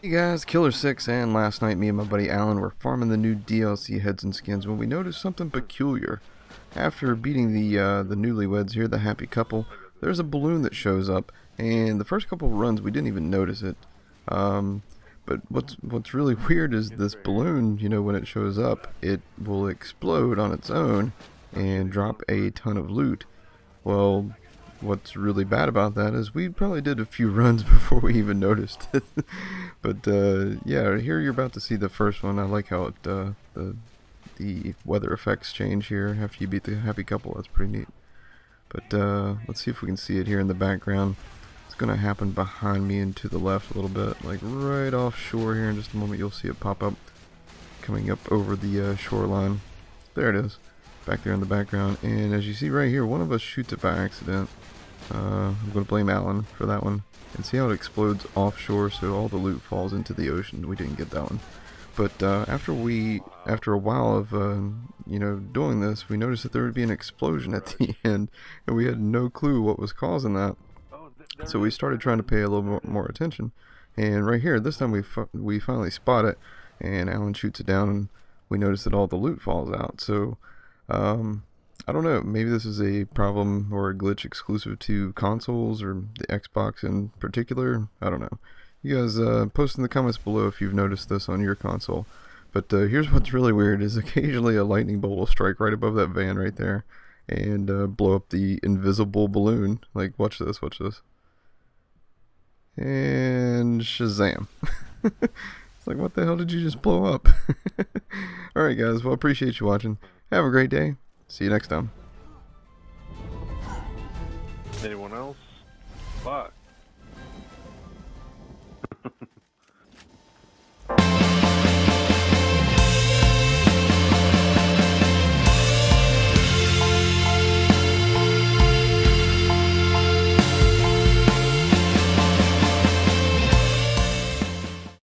Hey guys, Killer 6 and last night me and my buddy Alan were farming the new DLC heads and skins when we noticed something peculiar. After beating the uh, the newlyweds here, the happy couple, there's a balloon that shows up and the first couple runs we didn't even notice it. Um, but what's what's really weird is this balloon, you know, when it shows up, it will explode on its own and drop a ton of loot. Well, what's really bad about that is we probably did a few runs before we even noticed it. but uh, yeah, here you're about to see the first one. I like how it uh, the the weather effects change here after you beat the happy couple. That's pretty neat. But uh, let's see if we can see it here in the background. It's going to happen behind me and to the left a little bit, like right offshore here. In just a moment, you'll see it pop up, coming up over the uh, shoreline. There it is, back there in the background. And as you see right here, one of us shoots it by accident. Uh, I'm going to blame Alan for that one. And see how it explodes offshore so all the loot falls into the ocean. We didn't get that one. But uh, after we, after a while of, uh, you know, doing this, we noticed that there would be an explosion at the end. And we had no clue what was causing that. So we started trying to pay a little more, more attention. And right here, this time we, we finally spot it. And Alan shoots it down and we notice that all the loot falls out. So, um, I don't know. Maybe this is a problem or a glitch exclusive to consoles or the Xbox in particular. I don't know. You guys uh, post in the comments below if you've noticed this on your console. But uh, here's what's really weird is occasionally a lightning bolt will strike right above that van right there and uh, blow up the invisible balloon. Like, watch this, watch this. And Shazam. it's like, what the hell did you just blow up? Alright guys, well, appreciate you watching. Have a great day. See you next time. Anyone else? Fuck.